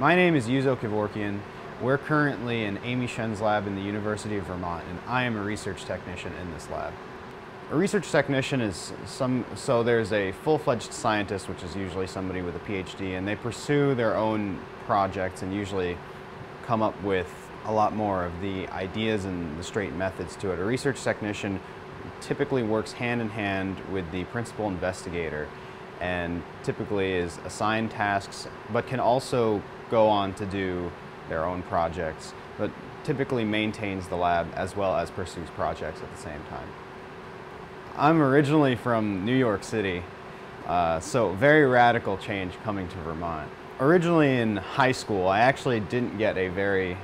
My name is Yuzo Kevorkian. We're currently in Aimee Shen's lab in the University of Vermont, and I am a research technician in this lab. A research technician is some, so there's a full-fledged scientist, which is usually somebody with a PhD, and they pursue their own projects and usually come up with a lot more of the ideas and the straight methods to it. A research technician typically works hand in hand with the principal investigator and typically is assigned tasks but can also go on to do their own projects but typically maintains the lab as well as pursues projects at the same time. I'm originally from New York City uh, so very radical change coming to Vermont. Originally in high school I actually didn't get a very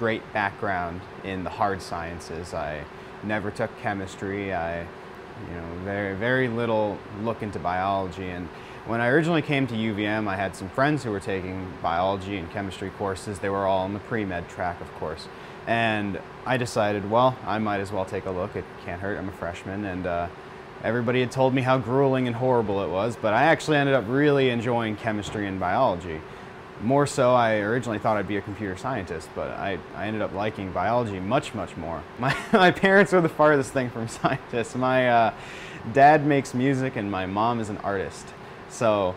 great background in the hard sciences. I never took chemistry. I, you know, very, very little look into biology. And when I originally came to UVM, I had some friends who were taking biology and chemistry courses. They were all on the pre-med track, of course. And I decided, well, I might as well take a look. It can't hurt. I'm a freshman. And uh, everybody had told me how grueling and horrible it was, but I actually ended up really enjoying chemistry and biology more so, I originally thought I'd be a computer scientist, but I, I ended up liking biology much, much more. My, my parents are the farthest thing from scientists. My uh, dad makes music and my mom is an artist. So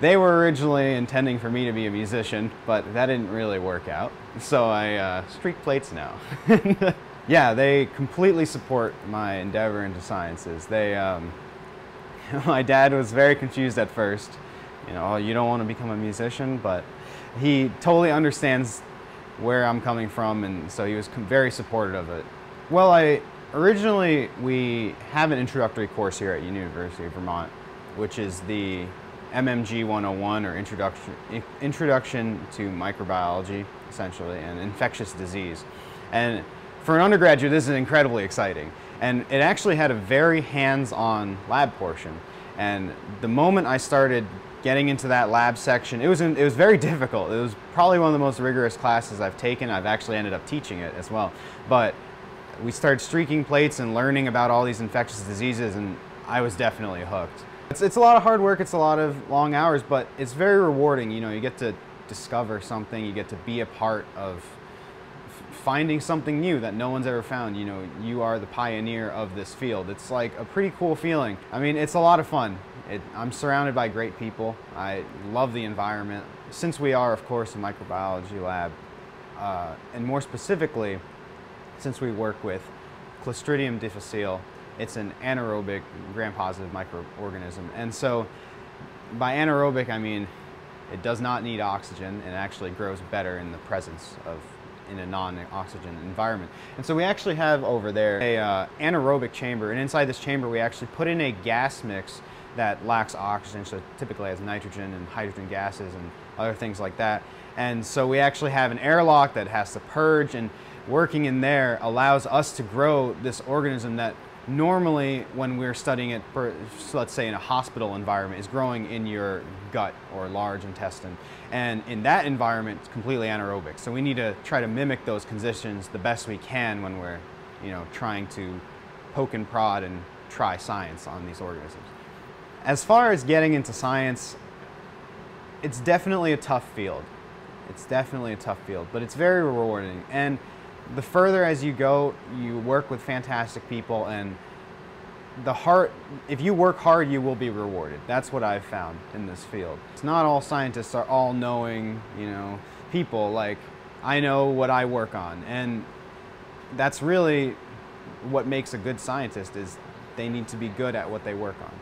they were originally intending for me to be a musician, but that didn't really work out. So I uh, streak plates now. yeah, they completely support my endeavor into sciences. They, um, my dad was very confused at first you know, oh, you don't want to become a musician, but he totally understands where I'm coming from, and so he was very supportive of it. Well, I originally we have an introductory course here at University of Vermont, which is the MMG 101 or introduction introduction to microbiology, essentially, and infectious disease. And for an undergraduate, this is incredibly exciting. And it actually had a very hands-on lab portion. And the moment I started getting into that lab section, it was, it was very difficult. It was probably one of the most rigorous classes I've taken. I've actually ended up teaching it as well. But we started streaking plates and learning about all these infectious diseases and I was definitely hooked. It's, it's a lot of hard work, it's a lot of long hours, but it's very rewarding. You know, you get to discover something, you get to be a part of finding something new that no one's ever found. You know, you are the pioneer of this field. It's like a pretty cool feeling. I mean, it's a lot of fun. It, I'm surrounded by great people. I love the environment. Since we are, of course, a microbiology lab, uh, and more specifically, since we work with Clostridium difficile, it's an anaerobic gram-positive microorganism. And so by anaerobic, I mean it does not need oxygen and actually grows better in the presence of in a non-oxygen environment. And so we actually have over there a uh, anaerobic chamber, and inside this chamber we actually put in a gas mix that lacks oxygen, so typically has nitrogen and hydrogen gases and other things like that. And so we actually have an airlock that has to purge, and working in there allows us to grow this organism that normally when we're studying it, let's say in a hospital environment, is growing in your gut or large intestine. And in that environment, it's completely anaerobic. So we need to try to mimic those conditions the best we can when we're you know, trying to poke and prod and try science on these organisms. As far as getting into science, it's definitely a tough field. It's definitely a tough field, but it's very rewarding. And the further as you go, you work with fantastic people and the hard, if you work hard, you will be rewarded. That's what I've found in this field. It's not all scientists are all knowing, you know, people. Like, I know what I work on. And that's really what makes a good scientist is they need to be good at what they work on.